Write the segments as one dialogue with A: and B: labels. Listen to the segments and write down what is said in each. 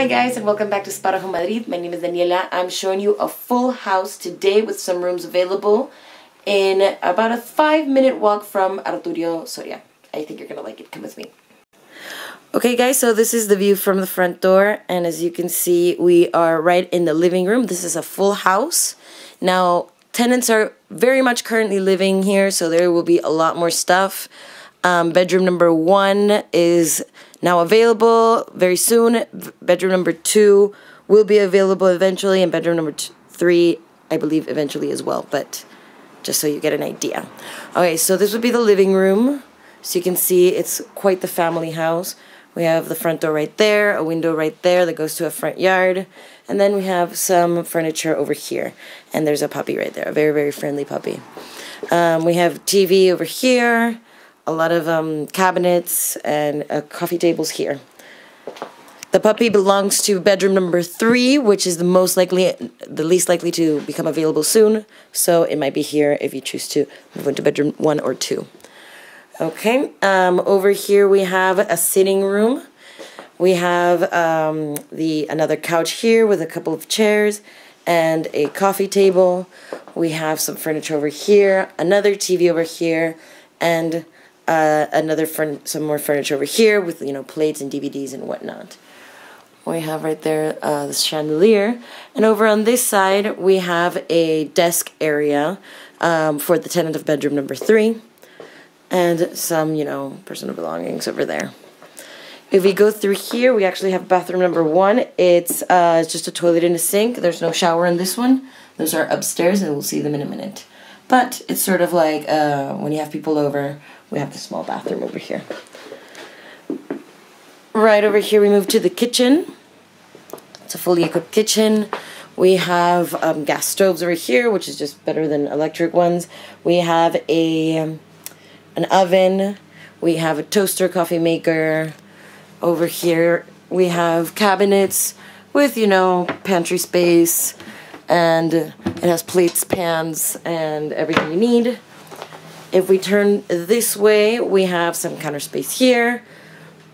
A: Hi guys and welcome back to Spotahome Madrid. My name is Daniela. I'm showing you a full house today with some rooms available in about a five minute walk from Arturo Soria. I think you're gonna like it. Come with me. Okay guys, so this is the view from the front door and as you can see we are right in the living room. This is a full house. Now tenants are very much currently living here so there will be a lot more stuff. Um, bedroom number one is now available very soon. Bedroom number two will be available eventually, and bedroom number three, I believe, eventually as well. But just so you get an idea. Okay, so this would be the living room. So you can see it's quite the family house. We have the front door right there, a window right there that goes to a front yard, and then we have some furniture over here. And there's a puppy right there, a very, very friendly puppy. Um, we have TV over here, a lot of um, cabinets and uh, coffee tables here. The puppy belongs to bedroom number three, which is the most likely, the least likely to become available soon. So it might be here if you choose to move into bedroom one or two. Okay, um, over here we have a sitting room. We have um, the another couch here with a couple of chairs and a coffee table. We have some furniture over here, another TV over here, and uh, another some more furniture over here with you know plates and DVDs and whatnot. We have right there uh, the chandelier, and over on this side we have a desk area um, for the tenant of bedroom number three, and some you know personal belongings over there. If we go through here, we actually have bathroom number one. It's uh, just a toilet and a sink. There's no shower in this one. Those are upstairs, and we'll see them in a minute. But it's sort of like uh, when you have people over we have the small bathroom over here. Right over here we move to the kitchen. It's a fully equipped kitchen. We have um, gas stoves over here, which is just better than electric ones. We have a um, an oven. We have a toaster coffee maker. Over here we have cabinets with, you know, pantry space. And it has plates, pans, and everything you need. If we turn this way, we have some counter space here.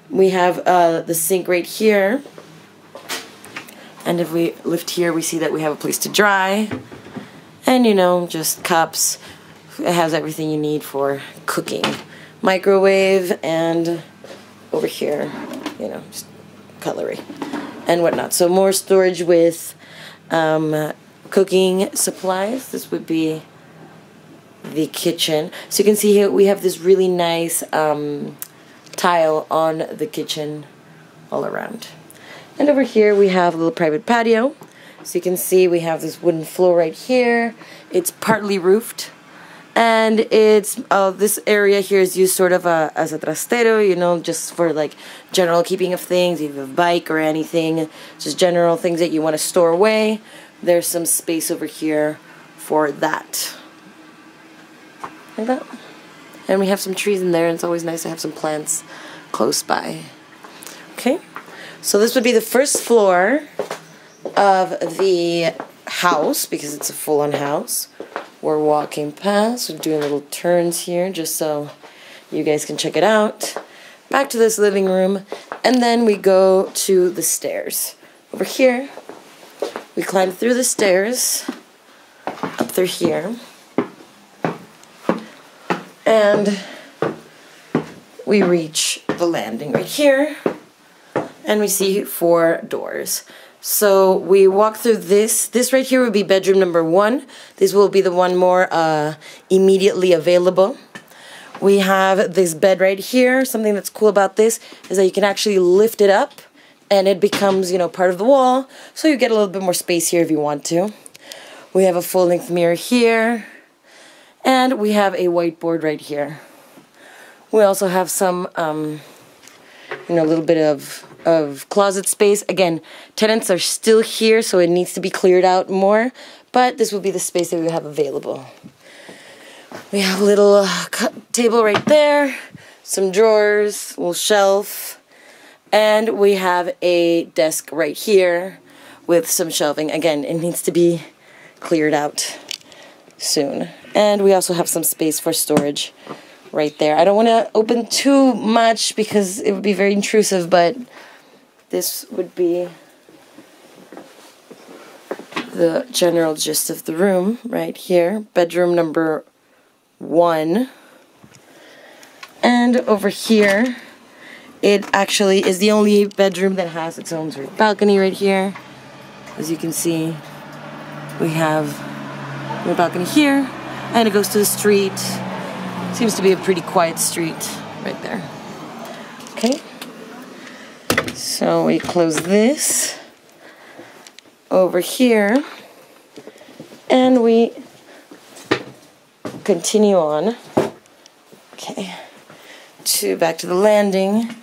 A: We have uh, the sink right here. And if we lift here, we see that we have a place to dry. And, you know, just cups. It has everything you need for cooking. Microwave and over here, you know, just cutlery and whatnot. So more storage with um, cooking supplies. This would be the kitchen. So you can see here we have this really nice um, tile on the kitchen all around. And over here we have a little private patio. So you can see we have this wooden floor right here. It's partly roofed. And it's, uh, this area here is used sort of a, as a trastero, you know, just for like general keeping of things. If you have a bike or anything, just general things that you want to store away. There's some space over here for that like that. And we have some trees in there, and it's always nice to have some plants close by. Okay, so this would be the first floor of the house because it's a full-on house. We're walking past, we're doing little turns here just so you guys can check it out. Back to this living room, and then we go to the stairs. Over here, we climb through the stairs up through here and we reach the landing right here and we see four doors. So we walk through this. This right here would be bedroom number one. This will be the one more uh, immediately available. We have this bed right here. Something that's cool about this is that you can actually lift it up and it becomes, you know, part of the wall. So you get a little bit more space here if you want to. We have a full-length mirror here. And we have a whiteboard right here. We also have some, um, you know, a little bit of, of closet space. Again, tenants are still here, so it needs to be cleared out more. But this will be the space that we have available. We have a little uh, table right there, some drawers, a little shelf, and we have a desk right here with some shelving. Again, it needs to be cleared out soon. And we also have some space for storage right there. I don't want to open too much because it would be very intrusive, but this would be the general gist of the room right here. Bedroom number one. And over here, it actually is the only bedroom that has its own sort of balcony right here. As you can see, we have the balcony here, and it goes to the street. Seems to be a pretty quiet street right there. Okay. So we close this over here, and we continue on. Okay. To back to the landing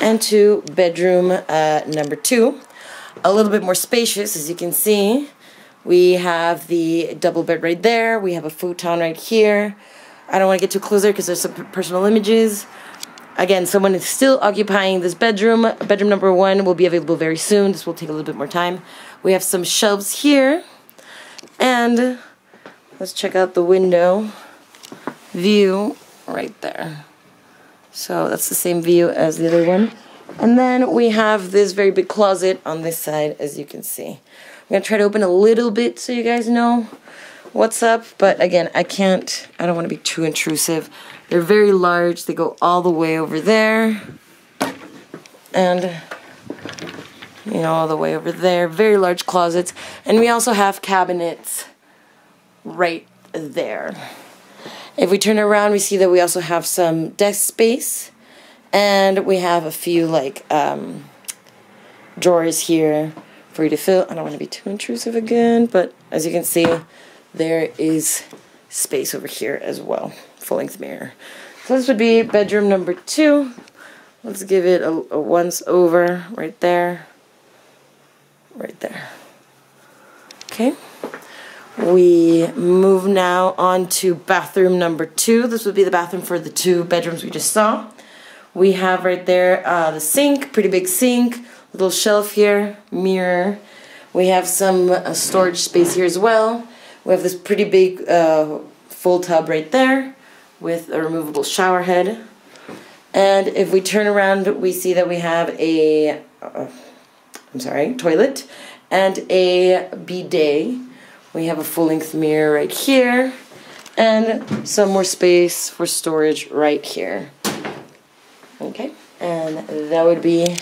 A: and to bedroom uh, number two. A little bit more spacious, as you can see. We have the double bed right there. We have a futon right here. I don't want to get too close there because there's some personal images. Again, someone is still occupying this bedroom. Bedroom number one will be available very soon. This will take a little bit more time. We have some shelves here. And let's check out the window view right there. So that's the same view as the other one. And then we have this very big closet on this side, as you can see. I'm going to try to open a little bit so you guys know what's up. But again, I can't, I don't want to be too intrusive. They're very large. They go all the way over there. And, you know, all the way over there. Very large closets. And we also have cabinets right there. If we turn around, we see that we also have some desk space. And we have a few, like, um, drawers here you to fill. I don't want to be too intrusive again, but as you can see, there is space over here as well. Full-length mirror. So this would be bedroom number two. Let's give it a, a once over right there. Right there. Okay. We move now on to bathroom number two. This would be the bathroom for the two bedrooms we just saw. We have right there uh, the sink, pretty big sink, little shelf here, mirror. We have some uh, storage space here as well. We have this pretty big uh, full tub right there with a removable shower head. And if we turn around, we see that we have a, uh, I'm sorry, toilet and a bidet. We have a full-length mirror right here and some more space for storage right here. Okay, and that would be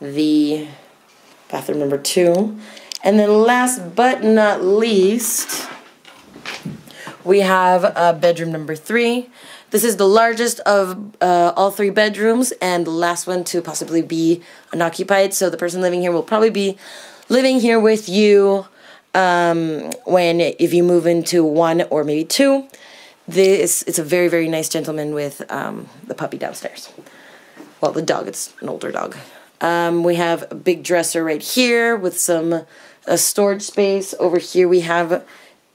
A: the bathroom number two. And then last but not least, we have uh, bedroom number three. This is the largest of uh, all three bedrooms and the last one to possibly be unoccupied. So the person living here will probably be living here with you um, when if you move into one or maybe two. This it's a very very nice gentleman with um, the puppy downstairs. Well, the dog it's an older dog. Um, we have a big dresser right here with some a storage space. Over here we have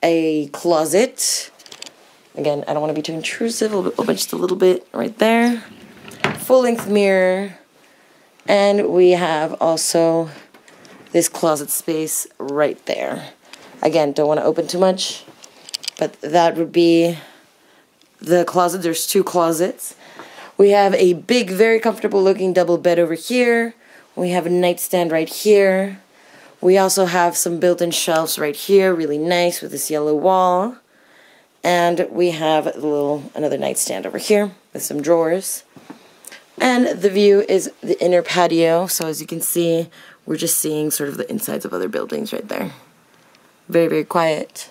A: a closet. Again, I don't want to be too intrusive. Little bit, just a little bit right there. Full length mirror. And we have also this closet space right there. Again, don't want to open too much, but that would be the closet. There's two closets. We have a big, very comfortable looking double bed over here. We have a nightstand right here. We also have some built-in shelves right here, really nice with this yellow wall. And we have a little another nightstand over here with some drawers. And the view is the inner patio. So as you can see, we're just seeing sort of the insides of other buildings right there. Very, very quiet.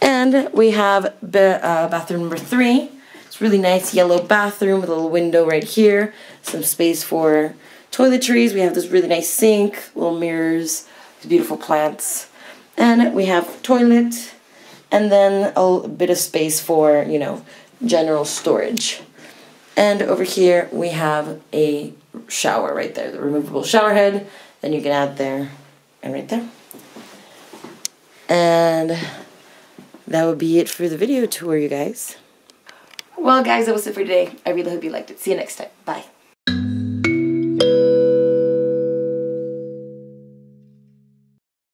A: And we have uh, bathroom number three. Really nice yellow bathroom with a little window right here. Some space for toiletries. We have this really nice sink, little mirrors, beautiful plants. And we have toilet and then a bit of space for, you know, general storage. And over here we have a shower right there, the removable shower head. Then you can add there and right there. And that would be it for the video tour, you guys. Well, guys, that was it for today. I really hope you liked it. See you next time. Bye.